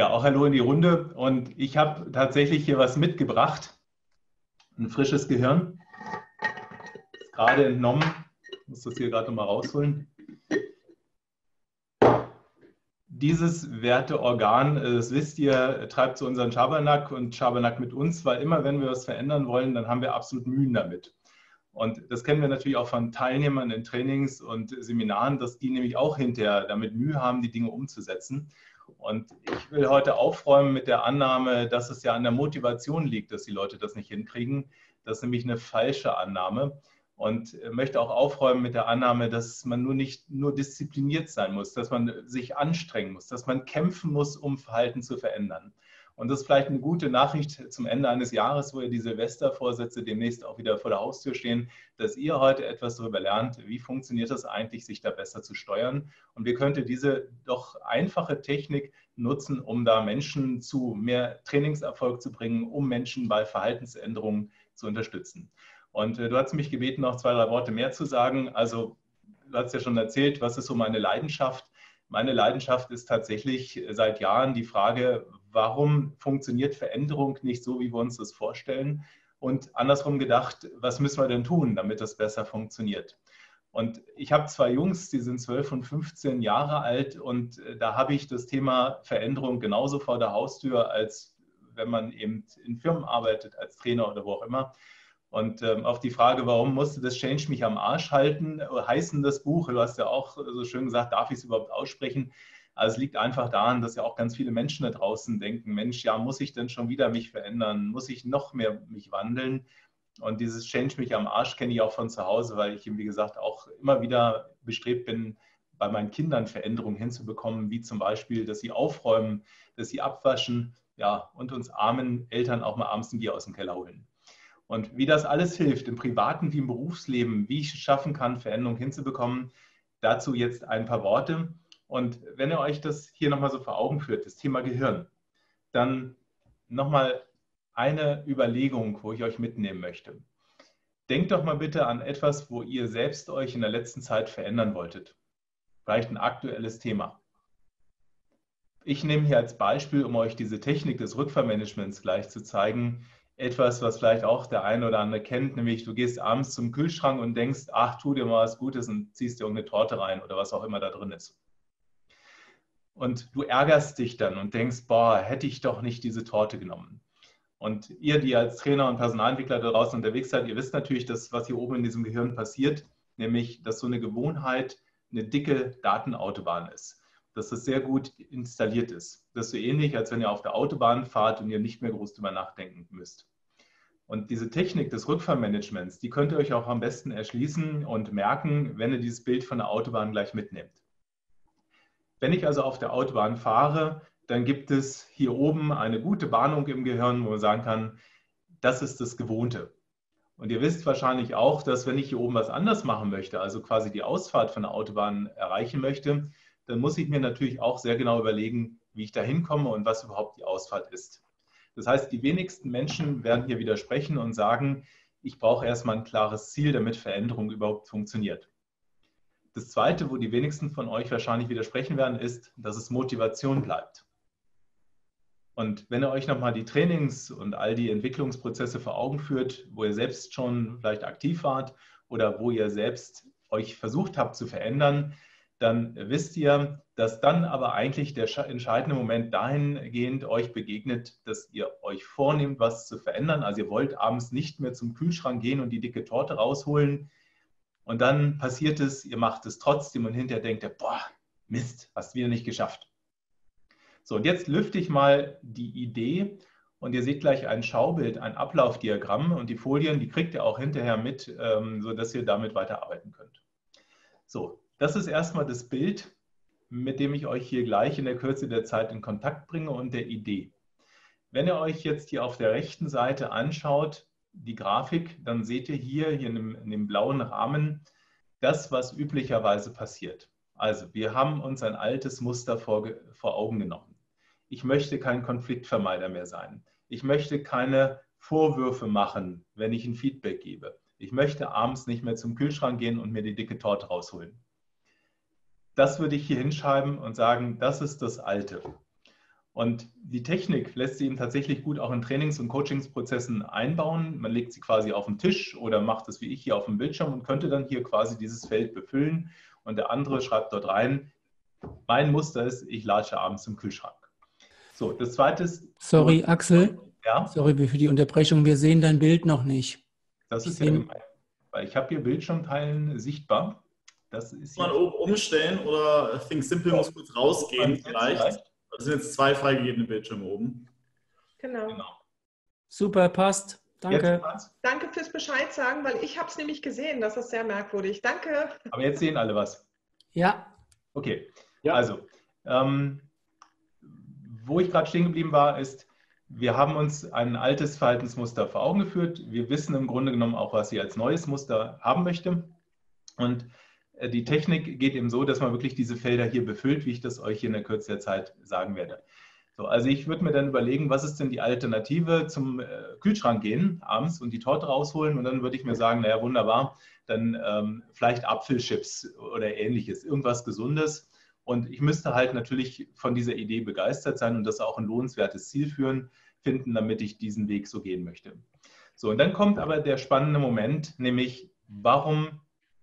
Ja, auch hallo in die Runde. Und ich habe tatsächlich hier was mitgebracht. Ein frisches Gehirn. Ist gerade entnommen. Ich muss das hier gerade nochmal rausholen. Dieses Werteorgan, äh, das wisst ihr, treibt zu unseren Schabernack und Schabernack mit uns, weil immer, wenn wir was verändern wollen, dann haben wir absolut Mühen damit. Und das kennen wir natürlich auch von Teilnehmern in Trainings und Seminaren, dass die nämlich auch hinterher damit Mühe haben, die Dinge umzusetzen. Und ich will heute aufräumen mit der Annahme, dass es ja an der Motivation liegt, dass die Leute das nicht hinkriegen. Das ist nämlich eine falsche Annahme. Und möchte auch aufräumen mit der Annahme, dass man nur nicht nur diszipliniert sein muss, dass man sich anstrengen muss, dass man kämpfen muss, um Verhalten zu verändern. Und das ist vielleicht eine gute Nachricht zum Ende eines Jahres, wo ja die Silvestervorsätze demnächst auch wieder vor der Haustür stehen, dass ihr heute etwas darüber lernt, wie funktioniert das eigentlich, sich da besser zu steuern und wie könnte diese doch einfache Technik nutzen, um da Menschen zu mehr Trainingserfolg zu bringen, um Menschen bei Verhaltensänderungen zu unterstützen. Und äh, du hast mich gebeten, noch zwei, drei Worte mehr zu sagen. Also du hast ja schon erzählt, was ist so meine Leidenschaft? Meine Leidenschaft ist tatsächlich seit Jahren die Frage, warum funktioniert Veränderung nicht so, wie wir uns das vorstellen? Und andersrum gedacht, was müssen wir denn tun, damit das besser funktioniert? Und ich habe zwei Jungs, die sind 12 und 15 Jahre alt und äh, da habe ich das Thema Veränderung genauso vor der Haustür, als wenn man eben in Firmen arbeitet, als Trainer oder wo auch immer. Und ähm, auf die Frage, warum musste das Change mich am Arsch halten, heißen das Buch, du hast ja auch so schön gesagt, darf ich es überhaupt aussprechen? Also es liegt einfach daran, dass ja auch ganz viele Menschen da draußen denken, Mensch, ja, muss ich denn schon wieder mich verändern? Muss ich noch mehr mich wandeln? Und dieses Change mich am Arsch kenne ich auch von zu Hause, weil ich, wie gesagt, auch immer wieder bestrebt bin, bei meinen Kindern Veränderungen hinzubekommen, wie zum Beispiel, dass sie aufräumen, dass sie abwaschen, ja, und uns armen Eltern auch mal abends ein Bier aus dem Keller holen. Und wie das alles hilft, im privaten wie im Berufsleben, wie ich es schaffen kann, Veränderungen hinzubekommen, dazu jetzt ein paar Worte. Und wenn ihr euch das hier nochmal so vor Augen führt, das Thema Gehirn, dann nochmal eine Überlegung, wo ich euch mitnehmen möchte. Denkt doch mal bitte an etwas, wo ihr selbst euch in der letzten Zeit verändern wolltet. Vielleicht ein aktuelles Thema. Ich nehme hier als Beispiel, um euch diese Technik des Rückfahrmanagements gleich zu zeigen, etwas, was vielleicht auch der eine oder andere kennt, nämlich du gehst abends zum Kühlschrank und denkst, ach, tu dir mal was Gutes und ziehst dir irgendeine Torte rein oder was auch immer da drin ist. Und du ärgerst dich dann und denkst, boah, hätte ich doch nicht diese Torte genommen. Und ihr, die als Trainer und Personalentwickler da draußen unterwegs seid, ihr wisst natürlich, dass was hier oben in diesem Gehirn passiert, nämlich, dass so eine Gewohnheit eine dicke Datenautobahn ist. Dass das sehr gut installiert ist. Das ist so ähnlich, als wenn ihr auf der Autobahn fahrt und ihr nicht mehr groß drüber nachdenken müsst. Und diese Technik des Rückfahrmanagements, die könnt ihr euch auch am besten erschließen und merken, wenn ihr dieses Bild von der Autobahn gleich mitnehmt. Wenn ich also auf der Autobahn fahre, dann gibt es hier oben eine gute Bahnung im Gehirn, wo man sagen kann, das ist das Gewohnte. Und ihr wisst wahrscheinlich auch, dass wenn ich hier oben was anders machen möchte, also quasi die Ausfahrt von der Autobahn erreichen möchte, dann muss ich mir natürlich auch sehr genau überlegen, wie ich da hinkomme und was überhaupt die Ausfahrt ist. Das heißt, die wenigsten Menschen werden hier widersprechen und sagen, ich brauche erstmal ein klares Ziel, damit Veränderung überhaupt funktioniert. Das Zweite, wo die wenigsten von euch wahrscheinlich widersprechen werden, ist, dass es Motivation bleibt. Und wenn ihr euch nochmal die Trainings und all die Entwicklungsprozesse vor Augen führt, wo ihr selbst schon vielleicht aktiv wart oder wo ihr selbst euch versucht habt zu verändern, dann wisst ihr, dass dann aber eigentlich der entscheidende Moment dahingehend euch begegnet, dass ihr euch vornehmt, was zu verändern. Also ihr wollt abends nicht mehr zum Kühlschrank gehen und die dicke Torte rausholen, und dann passiert es, ihr macht es trotzdem und hinterher denkt ihr, boah, Mist, hast wieder nicht geschafft. So, und jetzt lüfte ich mal die Idee und ihr seht gleich ein Schaubild, ein Ablaufdiagramm und die Folien, die kriegt ihr auch hinterher mit, ähm, sodass ihr damit weiterarbeiten könnt. So, das ist erstmal das Bild, mit dem ich euch hier gleich in der Kürze der Zeit in Kontakt bringe und der Idee. Wenn ihr euch jetzt hier auf der rechten Seite anschaut, die Grafik, dann seht ihr hier, hier in dem, in dem blauen Rahmen das, was üblicherweise passiert. Also wir haben uns ein altes Muster vor, vor Augen genommen. Ich möchte kein Konfliktvermeider mehr sein. Ich möchte keine Vorwürfe machen, wenn ich ein Feedback gebe. Ich möchte abends nicht mehr zum Kühlschrank gehen und mir die dicke Torte rausholen. Das würde ich hier hinschreiben und sagen, das ist das Alte. Und die Technik lässt sich eben tatsächlich gut auch in Trainings- und Coachingsprozessen einbauen. Man legt sie quasi auf den Tisch oder macht es wie ich hier auf dem Bildschirm und könnte dann hier quasi dieses Feld befüllen. Und der andere schreibt dort rein, mein Muster ist, ich latsche abends im Kühlschrank. So, das zweite ist. Sorry, Axel. Ja. Sorry für die Unterbrechung. Wir sehen dein Bild noch nicht. Das ist ich ja gemein, weil ich habe hier Bildschirmteilen sichtbar. Das ist Mal umstellen oder Think Simple muss kurz rausgehen vielleicht. vielleicht. Das sind jetzt zwei freigegebene Bildschirme oben. Genau. genau. Super, passt. Danke. Danke fürs Bescheid sagen, weil ich habe es nämlich gesehen. Das ist sehr merkwürdig. Danke. Aber jetzt sehen alle was. Ja. Okay. Ja. Also, ähm, wo ich gerade stehen geblieben war, ist, wir haben uns ein altes Verhaltensmuster vor Augen geführt. Wir wissen im Grunde genommen auch, was sie als neues Muster haben möchte. Und äh, die Technik geht eben so, dass man wirklich diese Felder hier befüllt, wie ich das euch in der Kürze der Zeit sagen werde. So, also ich würde mir dann überlegen, was ist denn die Alternative zum äh, Kühlschrank gehen abends und die Torte rausholen und dann würde ich mir sagen, naja, wunderbar, dann ähm, vielleicht Apfelchips oder ähnliches, irgendwas Gesundes. Und ich müsste halt natürlich von dieser Idee begeistert sein und das auch ein lohnenswertes Ziel führen, finden, damit ich diesen Weg so gehen möchte. So, und dann kommt aber der spannende Moment, nämlich warum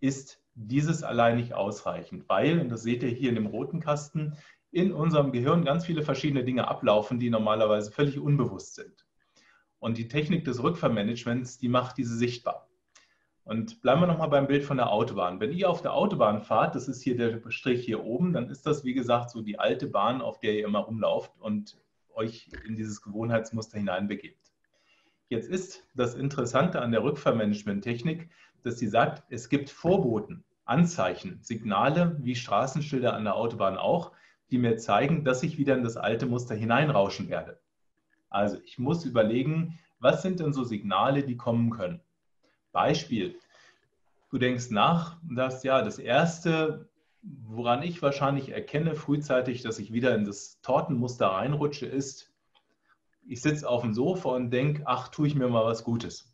ist dieses allein nicht ausreichend, weil, und das seht ihr hier in dem roten Kasten, in unserem Gehirn ganz viele verschiedene Dinge ablaufen, die normalerweise völlig unbewusst sind. Und die Technik des Rückfahrmanagements, die macht diese sichtbar. Und bleiben wir nochmal beim Bild von der Autobahn. Wenn ihr auf der Autobahn fahrt, das ist hier der Strich hier oben, dann ist das, wie gesagt, so die alte Bahn, auf der ihr immer rumlauft und euch in dieses Gewohnheitsmuster hineinbegebt. Jetzt ist das Interessante an der Rückfahrmanagement-Technik, dass sie sagt, es gibt Vorboten. Anzeichen, Signale wie Straßenschilder an der Autobahn auch, die mir zeigen, dass ich wieder in das alte Muster hineinrauschen werde. Also ich muss überlegen, was sind denn so Signale, die kommen können. Beispiel, du denkst nach und sagst, ja, das Erste, woran ich wahrscheinlich erkenne frühzeitig, dass ich wieder in das Tortenmuster reinrutsche, ist, ich sitze auf dem Sofa und denke, ach, tue ich mir mal was Gutes.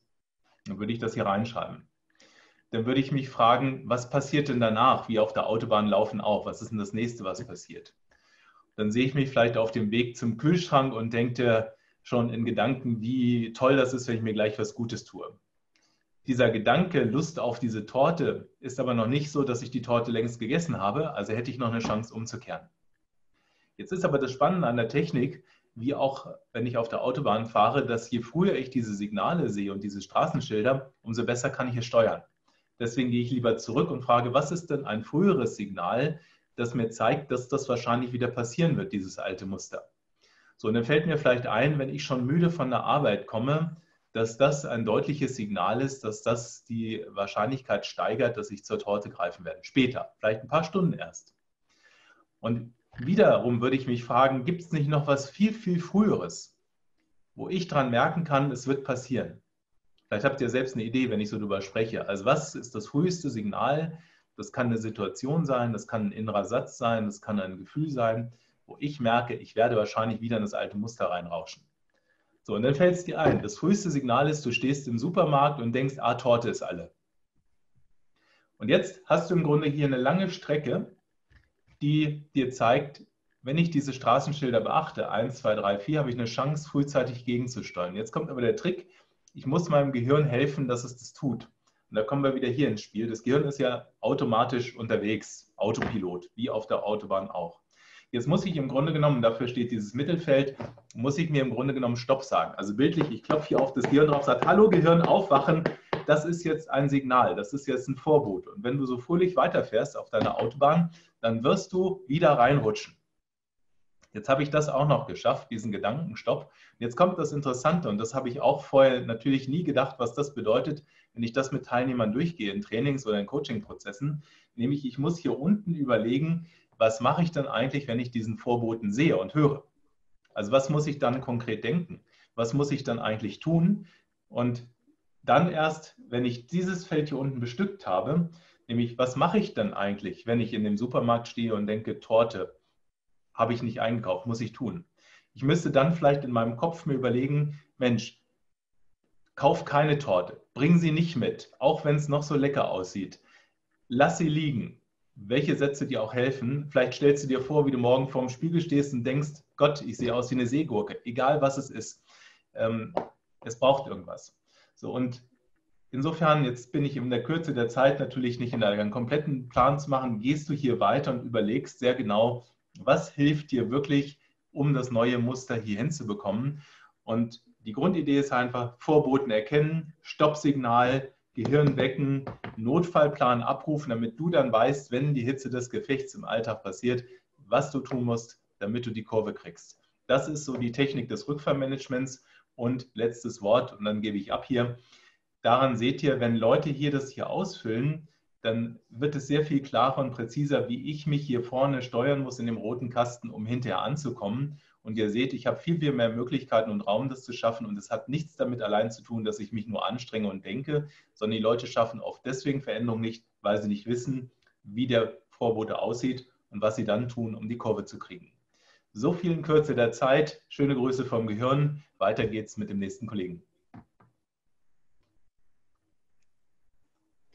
Dann würde ich das hier reinschreiben dann würde ich mich fragen, was passiert denn danach? Wie auf der Autobahn laufen auch. Was ist denn das nächste, was passiert? Dann sehe ich mich vielleicht auf dem Weg zum Kühlschrank und denke schon in Gedanken, wie toll das ist, wenn ich mir gleich was Gutes tue. Dieser Gedanke, Lust auf diese Torte, ist aber noch nicht so, dass ich die Torte längst gegessen habe, also hätte ich noch eine Chance umzukehren. Jetzt ist aber das Spannende an der Technik, wie auch wenn ich auf der Autobahn fahre, dass je früher ich diese Signale sehe und diese Straßenschilder, umso besser kann ich es steuern. Deswegen gehe ich lieber zurück und frage, was ist denn ein früheres Signal, das mir zeigt, dass das wahrscheinlich wieder passieren wird, dieses alte Muster. So, und dann fällt mir vielleicht ein, wenn ich schon müde von der Arbeit komme, dass das ein deutliches Signal ist, dass das die Wahrscheinlichkeit steigert, dass ich zur Torte greifen werde. Später, vielleicht ein paar Stunden erst. Und wiederum würde ich mich fragen, gibt es nicht noch was viel, viel Früheres, wo ich dran merken kann, es wird passieren? Vielleicht habt ihr selbst eine Idee, wenn ich so drüber spreche. Also was ist das früheste Signal? Das kann eine Situation sein, das kann ein innerer Satz sein, das kann ein Gefühl sein, wo ich merke, ich werde wahrscheinlich wieder in das alte Muster reinrauschen. So, und dann fällt es dir ein. Das früheste Signal ist, du stehst im Supermarkt und denkst, ah, Torte ist alle. Und jetzt hast du im Grunde hier eine lange Strecke, die dir zeigt, wenn ich diese Straßenschilder beachte, 1, 2, 3, 4, habe ich eine Chance, frühzeitig gegenzusteuern. Jetzt kommt aber der Trick, ich muss meinem Gehirn helfen, dass es das tut. Und da kommen wir wieder hier ins Spiel. Das Gehirn ist ja automatisch unterwegs, Autopilot, wie auf der Autobahn auch. Jetzt muss ich im Grunde genommen, dafür steht dieses Mittelfeld, muss ich mir im Grunde genommen Stopp sagen. Also bildlich, ich klopfe hier auf das Gehirn drauf, sage, hallo Gehirn, aufwachen. Das ist jetzt ein Signal, das ist jetzt ein Vorbot. Und wenn du so fröhlich weiterfährst auf deiner Autobahn, dann wirst du wieder reinrutschen. Jetzt habe ich das auch noch geschafft, diesen Gedankenstopp. Jetzt kommt das Interessante und das habe ich auch vorher natürlich nie gedacht, was das bedeutet, wenn ich das mit Teilnehmern durchgehe in Trainings oder in Coaching-Prozessen. Nämlich, ich muss hier unten überlegen, was mache ich dann eigentlich, wenn ich diesen Vorboten sehe und höre? Also was muss ich dann konkret denken? Was muss ich dann eigentlich tun? Und dann erst, wenn ich dieses Feld hier unten bestückt habe, nämlich was mache ich dann eigentlich, wenn ich in dem Supermarkt stehe und denke, Torte, habe ich nicht eingekauft, muss ich tun. Ich müsste dann vielleicht in meinem Kopf mir überlegen, Mensch, kauf keine Torte, bring sie nicht mit, auch wenn es noch so lecker aussieht. Lass sie liegen. welche Sätze dir auch helfen. Vielleicht stellst du dir vor, wie du morgen vorm Spiegel stehst und denkst, Gott, ich sehe aus wie eine Seegurke, egal was es ist. Ähm, es braucht irgendwas. So, und insofern, jetzt bin ich in der Kürze der Zeit natürlich nicht in einem kompletten Plan zu machen, gehst du hier weiter und überlegst sehr genau, was hilft dir wirklich, um das neue Muster hier hinzubekommen. Und die Grundidee ist einfach, Vorboten erkennen, Stoppsignal, Gehirn wecken, Notfallplan abrufen, damit du dann weißt, wenn die Hitze des Gefechts im Alltag passiert, was du tun musst, damit du die Kurve kriegst. Das ist so die Technik des Rückfallmanagements. Und letztes Wort, und dann gebe ich ab hier. Daran seht ihr, wenn Leute hier das hier ausfüllen, dann wird es sehr viel klarer und präziser, wie ich mich hier vorne steuern muss in dem roten Kasten, um hinterher anzukommen. Und ihr seht, ich habe viel, viel mehr Möglichkeiten und Raum, das zu schaffen. Und es hat nichts damit allein zu tun, dass ich mich nur anstrenge und denke, sondern die Leute schaffen oft deswegen Veränderungen nicht, weil sie nicht wissen, wie der Vorbote aussieht und was sie dann tun, um die Kurve zu kriegen. So viel in Kürze der Zeit. Schöne Grüße vom Gehirn. Weiter geht's mit dem nächsten Kollegen.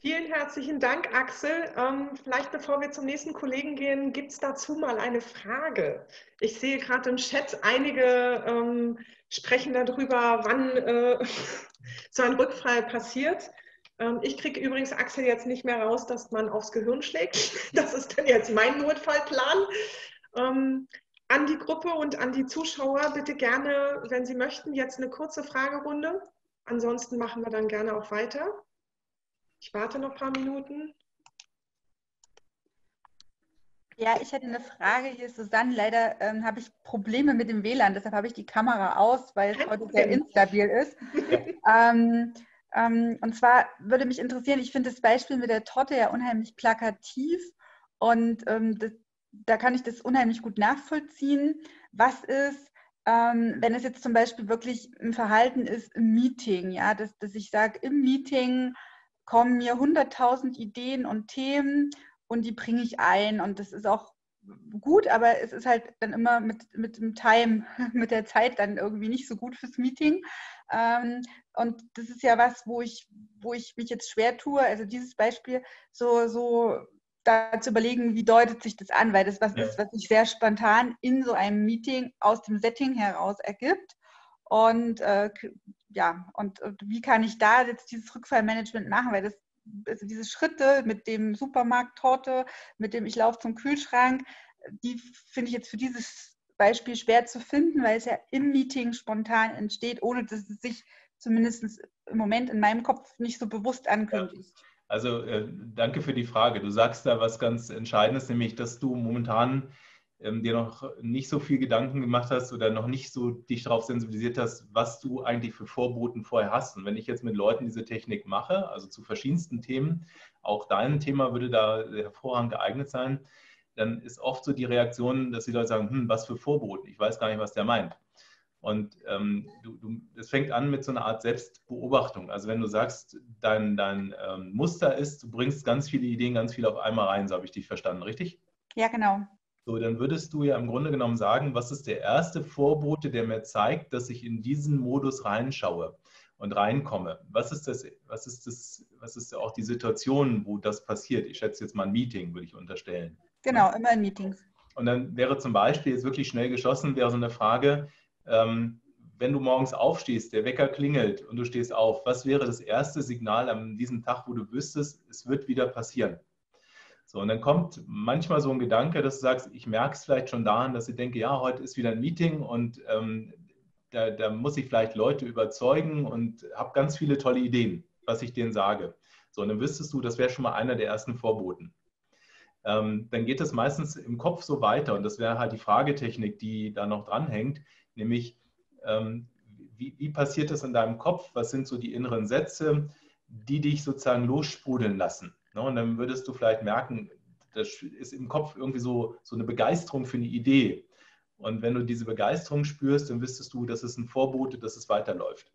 Vielen herzlichen Dank, Axel. Ähm, vielleicht bevor wir zum nächsten Kollegen gehen, gibt es dazu mal eine Frage. Ich sehe gerade im Chat, einige ähm, sprechen darüber, wann äh, so ein Rückfall passiert. Ähm, ich kriege übrigens, Axel, jetzt nicht mehr raus, dass man aufs Gehirn schlägt. Das ist dann jetzt mein Notfallplan. Ähm, an die Gruppe und an die Zuschauer bitte gerne, wenn Sie möchten, jetzt eine kurze Fragerunde. Ansonsten machen wir dann gerne auch weiter. Ich warte noch ein paar Minuten. Ja, ich hätte eine Frage. Hier ist Susanne. Leider ähm, habe ich Probleme mit dem WLAN, deshalb habe ich die Kamera aus, weil es heute sehr instabil ist. ähm, ähm, und zwar würde mich interessieren, ich finde das Beispiel mit der Torte ja unheimlich plakativ und ähm, das, da kann ich das unheimlich gut nachvollziehen. Was ist, ähm, wenn es jetzt zum Beispiel wirklich ein Verhalten ist im Meeting, ja, dass, dass ich sage, im Meeting kommen mir 100.000 Ideen und Themen und die bringe ich ein. Und das ist auch gut, aber es ist halt dann immer mit, mit dem Time, mit der Zeit dann irgendwie nicht so gut fürs Meeting. Ähm, und das ist ja was, wo ich, wo ich mich jetzt schwer tue. Also dieses Beispiel, so, so da zu überlegen, wie deutet sich das an, weil das was ja. ist, was sich sehr spontan in so einem Meeting aus dem Setting heraus ergibt. Und äh, ja, und, und, wie kann ich da jetzt dieses Rückfallmanagement machen? Weil das, also diese Schritte mit dem Supermarkt-Torte, mit dem ich laufe zum Kühlschrank, die finde ich jetzt für dieses Beispiel schwer zu finden, weil es ja im Meeting spontan entsteht, ohne dass es sich zumindest im Moment in meinem Kopf nicht so bewusst ankündigt. Also äh, danke für die Frage. Du sagst da was ganz Entscheidendes, nämlich, dass du momentan ähm, dir noch nicht so viel Gedanken gemacht hast oder noch nicht so dich darauf sensibilisiert hast, was du eigentlich für Vorboten vorher hast. Und wenn ich jetzt mit Leuten diese Technik mache, also zu verschiedensten Themen, auch dein Thema würde da hervorragend geeignet sein, dann ist oft so die Reaktion, dass die Leute sagen, hm, was für Vorboten? Ich weiß gar nicht, was der meint. Und ähm, du, du, es fängt an mit so einer Art Selbstbeobachtung. Also wenn du sagst, dein, dein ähm, Muster ist, du bringst ganz viele Ideen, ganz viel auf einmal rein, so habe ich dich verstanden, richtig? Ja, genau. So, dann würdest du ja im Grunde genommen sagen, was ist der erste Vorbote, der mir zeigt, dass ich in diesen Modus reinschaue und reinkomme? Was ist das, was ist das, was ist auch die Situation, wo das passiert? Ich schätze jetzt mal ein Meeting, würde ich unterstellen. Genau, immer in Meetings. Und dann wäre zum Beispiel jetzt wirklich schnell geschossen, wäre so eine Frage, ähm, wenn du morgens aufstehst, der Wecker klingelt und du stehst auf, was wäre das erste Signal an diesem Tag, wo du wüsstest, es wird wieder passieren? So, und dann kommt manchmal so ein Gedanke, dass du sagst, ich merke es vielleicht schon daran, dass ich denke, ja, heute ist wieder ein Meeting und ähm, da, da, muss ich vielleicht Leute überzeugen und habe ganz viele tolle Ideen, was ich denen sage. So, und dann wüsstest du, das wäre schon mal einer der ersten Vorboten. Ähm, dann geht es meistens im Kopf so weiter und das wäre halt die Fragetechnik, die da noch dranhängt, nämlich ähm, wie, wie passiert das in deinem Kopf? Was sind so die inneren Sätze, die dich sozusagen lossprudeln lassen? Ne? Und dann würdest du vielleicht merken, das ist im Kopf irgendwie so, so eine Begeisterung für eine Idee. Und wenn du diese Begeisterung spürst, dann wüsstest du, dass es ein Vorbote, dass es weiterläuft.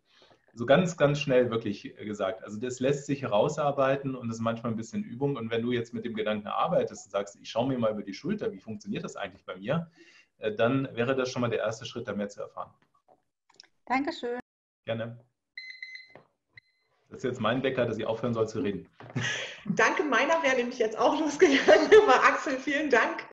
So ganz, ganz schnell wirklich gesagt. Also das lässt sich herausarbeiten und das ist manchmal ein bisschen Übung. Und wenn du jetzt mit dem Gedanken arbeitest und sagst, ich schaue mir mal über die Schulter, wie funktioniert das eigentlich bei mir, äh, dann wäre das schon mal der erste Schritt, da mehr zu erfahren. Dankeschön. Gerne. Das ist jetzt mein Wecker, dass ich aufhören soll zu reden. Danke, meiner wäre nämlich jetzt auch losgegangen, aber Axel, vielen Dank